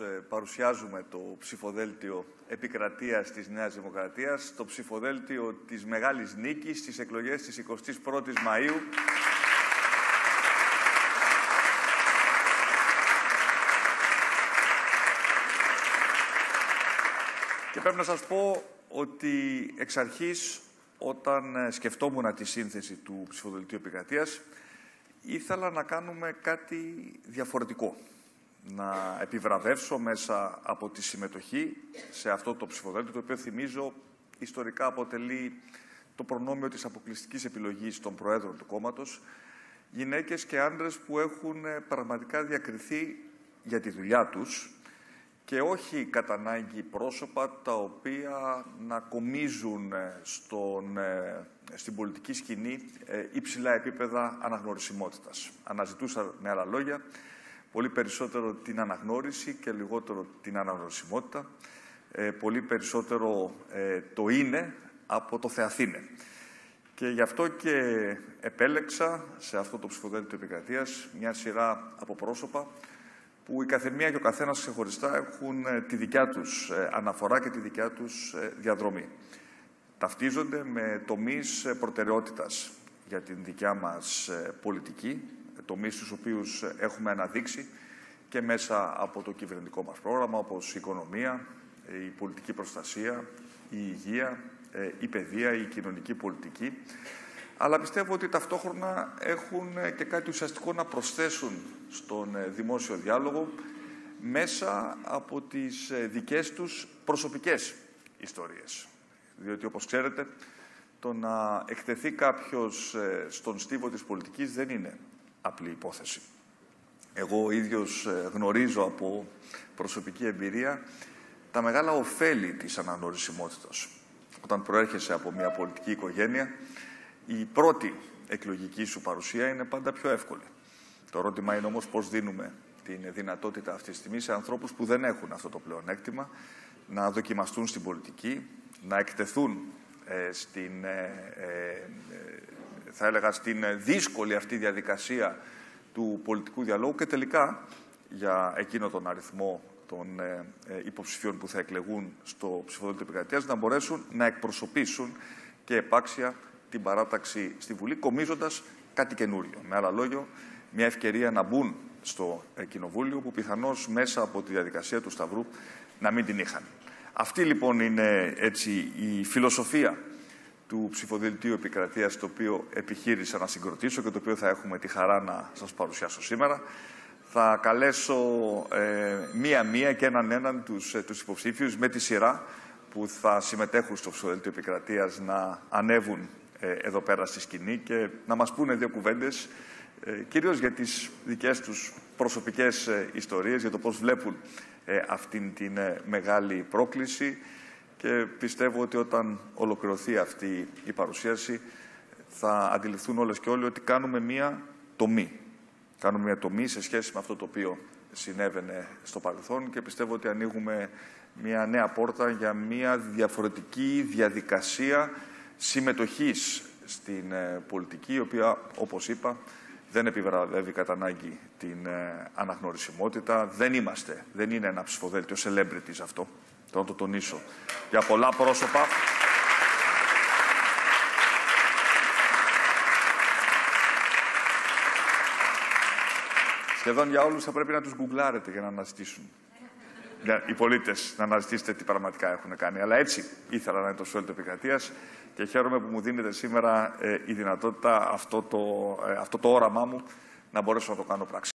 ε, παρουσιάζουμε το ψηφοδέλτιο επικρατείας της Νέας Δημοκρατίας, το ψηφοδέλτιο της Μεγάλης Νίκης στις εκλογές της 21ης Μαΐου. Και πρέπει να σας πω ότι εξ αρχής, όταν ε, σκεφτόμουν τη σύνθεση του ψηφοδελτίου επικρατείας, ήθελα να κάνουμε κάτι διαφορετικό να επιβραβεύσω μέσα από τη συμμετοχή σε αυτό το ψηφοδέλτιο, το οποίο θυμίζω ιστορικά αποτελεί το προνόμιο της αποκλειστικής επιλογής των Προέδρων του κόμματος, γυναίκες και άντρες που έχουν ε, πραγματικά διακριθεί για τη δουλειά τους και όχι κατά ανάγκη πρόσωπα τα οποία να κομίζουν ε, στον, ε, στην πολιτική σκηνή υψηλά επίπεδα αναγνωρισιμότητας. Αναζητούσα, με άλλα λόγια, πολύ περισσότερο την αναγνώριση και λιγότερο την αναγνωρισιμότητα, ε, πολύ περισσότερο ε, το είναι από το θεαθήνε. Και γι' αυτό και επέλεξα σε αυτό το ψηφοδέλτιο επικρατείας μια σειρά από πρόσωπα που η καθεμία και ο καθένας ξεχωριστά έχουν ε, τη δικιά τους αναφορά και τη δικιά τους διαδρομή. Ταυτίζονται με τομείς προτεραιότητας για την δικιά μας πολιτική, τομείς στους οποίους έχουμε αναδείξει και μέσα από το κυβερνητικό μας πρόγραμμα, όπως η οικονομία, η πολιτική προστασία, η υγεία, ε, η παιδεία, η κοινωνική πολιτική. Αλλά πιστεύω ότι ταυτόχρονα έχουν και κάτι ουσιαστικό να προσθέσουν στον ε, δημόσιο διάλογο μέσα από τις ε, δικές τους προσωπικές ιστορίες. Διότι, όπως ξέρετε, το να εκτεθεί κάποιος στον στίβο της πολιτικής δεν είναι απλή υπόθεση. Εγώ ίδιος ε, γνωρίζω από προσωπική εμπειρία τα μεγάλα ωφέλη της αναγνωρισιμότητας. Όταν προέρχεσαι από μια πολιτική οικογένεια, η πρώτη εκλογική σου παρουσία είναι πάντα πιο εύκολη. Το ερώτημα είναι όμως πώς δίνουμε την δυνατότητα αυτή τη στιγμή σε ανθρώπους που δεν έχουν αυτό το πλεονέκτημα να δοκιμαστούν στην πολιτική, να εκτεθούν ε, στην ε, θα έλεγα, στην δύσκολη αυτή διαδικασία του πολιτικού διαλόγου και τελικά για εκείνο τον αριθμό των ε, ε, υποψηφίων που θα εκλεγούν στο ψηφοδέλτιο επικρατείας να μπορέσουν να εκπροσωπήσουν και επάξια την παράταξη στη Βουλή, κομίζοντας κάτι καινούριο. Με άλλα λόγια, μια ευκαιρία να μπουν στο ε, Κοινοβούλιο που πιθανώς μέσα από τη διαδικασία του Σταυρού να μην την είχαν. Αυτή λοιπόν είναι έτσι η φιλοσοφία του ψηφοδελτίου επικρατείας το οποίο επιχείρησα να συγκροτήσω και το οποίο θα έχουμε τη χαρά να σας παρουσιάσω σήμερα. Θα καλέσω ε, μία-μία και έναν έναν τους, ε, τους υποψήφιους με τη σειρά που θα συμμετέχουν στο ψηφοδελτίο επικρατείας να ανέβουν ε, εδώ πέρα στη σκηνή και να μας πούνε δύο κουβέντες ε, κυρίως για τις δικές τους προσωπικές ε, ιστορίες, για το πώς βλέπουν αυτήν την μεγάλη πρόκληση και πιστεύω ότι όταν ολοκληρωθεί αυτή η παρουσίαση θα αντιληφθούν όλες και όλοι ότι κάνουμε μία τομή. Κάνουμε μία τομή σε σχέση με αυτό το οποίο συνέβαινε στο παρελθόν και πιστεύω ότι ανοίγουμε μία νέα πόρτα για μία διαφορετική διαδικασία συμμετοχής στην ε, πολιτική, η οποία, όπως είπα, δεν επιβραβεύει κατά ανάγκη την ε, αναγνωρισιμότητα. Δεν είμαστε, δεν είναι ένα ψηφοδέλτιο celebrities αυτό. Θέλω να το τονίσω. Για πολλά πρόσωπα. Σχεδόν για όλους θα πρέπει να τους γκουγκλάρετε για να αναζητήσουν. Για οι πολίτες να αναζητήσετε τι πραγματικά έχουν κάνει. Αλλά έτσι ήθελα να είναι το σόλτο επικρατείας και χαίρομαι που μου δίνετε σήμερα ε, η δυνατότητα αυτό το, ε, αυτό το όραμά μου να μπορέσω να το κάνω πράξη.